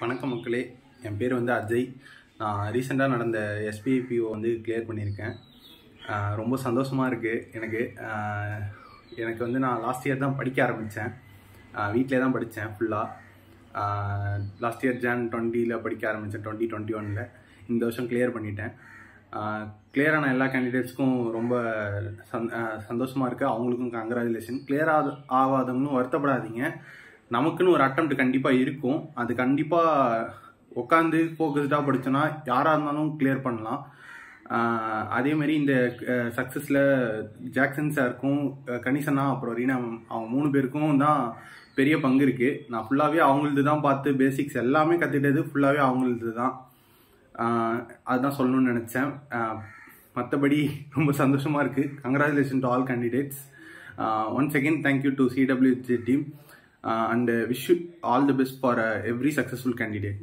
வணக்கம் மக்களே. என் பேர் வந்து அஜய். நான் ரீசெண்டாக நடந்த எஸ்பிபிஓ வந்து கிளியர் பண்ணியிருக்கேன். ரொம்ப சந்தோஷமாக இருக்குது எனக்கு. எனக்கு வந்து நான் லாஸ்ட் இயர் தான் படிக்க ஆரம்பித்தேன் வீட்டிலே தான் படித்தேன் ஃபுல்லாக லாஸ்ட் இயர் ஜான் டுவெண்ட்டியில் படிக்க ஆரம்பித்தேன் டுவெண்ட்டி டுவெண்ட்டி ஒனில் இந்த வருஷம் கிளியர் பண்ணிட்டேன். கிளியரான எல்லா கேண்டிடேட்ஸ்க்கும் ரொம்ப சந் சந்தோஷமாக இருக்குது அவங்களுக்கும் கங்க்ராச்சுலேஷன் கிளியர் ஆக ஆகாதவங்களும் வருத்தப்படாதீங்க. நமக்குன்னு ஒரு அட்டம் கண்டிப்பாக இருக்கும். அது கண்டிப்பாக உட்காந்து ஃபோக்கஸ்டாக படித்தோன்னா யாராக இருந்தாலும் கிளியர் பண்ணலாம். அதேமாரி இந்த சக்ஸஸில் ஜாக்சன் சாருக்கும் அஹ் கணிசனா அப்புறம் ரீனா மேம் அவங்க மூணு பேருக்கும் தான் பெரிய பங்கு இருக்குது நான் ஃபுல்லாகவே அவங்களது தான் பார்த்து பேசிக்ஸ் எல்லாமே கற்றுக்கிட்டது ஃபுல்லாகவே அவங்களது தான். அதுதான் சொல்லணும்னு நினச்சேன். மற்றபடி ரொம்ப சந்தோஷமாக இருக்குது congratulation to all candidates once again thank you to CWG team Uh, and uh, wish you all the best for uh, every successful candidate.